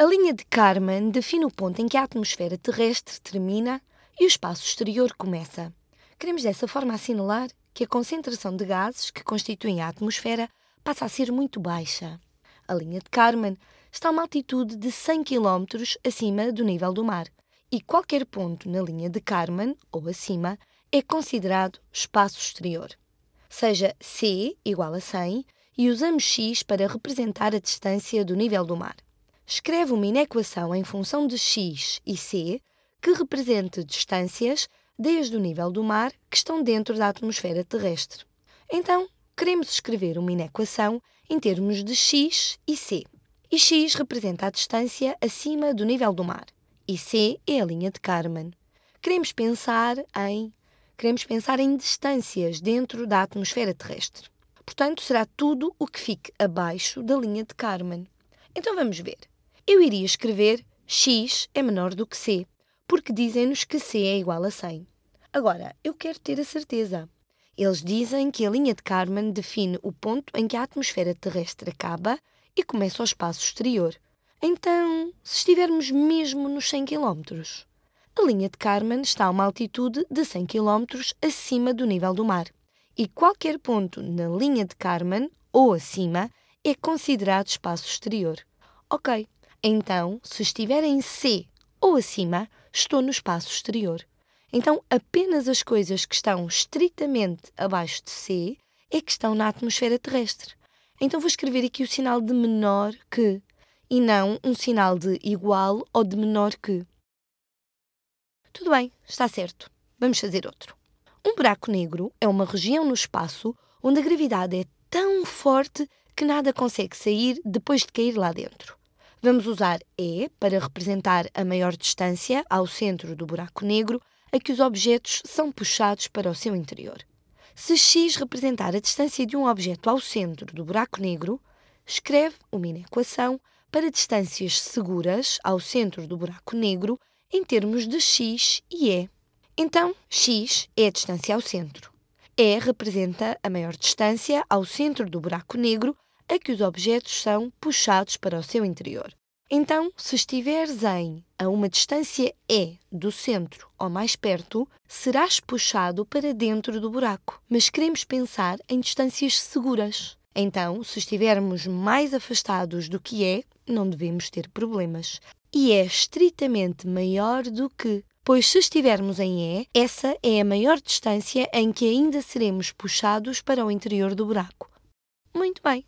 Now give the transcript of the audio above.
A linha de Kármán define o ponto em que a atmosfera terrestre termina e o espaço exterior começa. Queremos dessa forma assinalar que a concentração de gases que constituem a atmosfera passa a ser muito baixa. A linha de Kármán está a uma altitude de 100 km acima do nível do mar e qualquer ponto na linha de Kármán ou acima é considerado espaço exterior. Seja C igual a 100 e usamos x para representar a distância do nível do mar escreve uma inequação em função de x e c que represente distâncias desde o nível do mar que estão dentro da atmosfera terrestre. Então, queremos escrever uma inequação em termos de x e c. E x representa a distância acima do nível do mar e c é a linha de Kármán. Queremos pensar em queremos pensar em distâncias dentro da atmosfera terrestre. Portanto, será tudo o que fique abaixo da linha de Kármán. Então vamos ver eu iria escrever x é menor do que c, porque dizem-nos que c é igual a 100. Agora, eu quero ter a certeza. Eles dizem que a linha de Kármán define o ponto em que a atmosfera terrestre acaba e começa o espaço exterior. Então, se estivermos mesmo nos 100 km, a linha de Kármán está a uma altitude de 100 km acima do nível do mar, e qualquer ponto na linha de Kármán ou acima é considerado espaço exterior. Ok, então, se estiver em C ou acima, estou no espaço exterior. Então, apenas as coisas que estão estritamente abaixo de C é que estão na atmosfera terrestre. Então, vou escrever aqui o sinal de menor que e não um sinal de igual ou de menor que. Tudo bem, está certo. Vamos fazer outro. Um buraco negro é uma região no espaço onde a gravidade é tão forte que nada consegue sair depois de cair lá dentro. Vamos usar E para representar a maior distância ao centro do buraco negro a que os objetos são puxados para o seu interior. Se x representar a distância de um objeto ao centro do buraco negro, escreve uma inequação para distâncias seguras ao centro do buraco negro em termos de x e E. Então, x é a distância ao centro. E representa a maior distância ao centro do buraco negro a que os objetos são puxados para o seu interior. Então, se estiveres em a uma distância E do centro ou mais perto, serás puxado para dentro do buraco. Mas queremos pensar em distâncias seguras. Então, se estivermos mais afastados do que é, não devemos ter problemas. E é estritamente maior do que, pois se estivermos em E, essa é a maior distância em que ainda seremos puxados para o interior do buraco. Muito bem.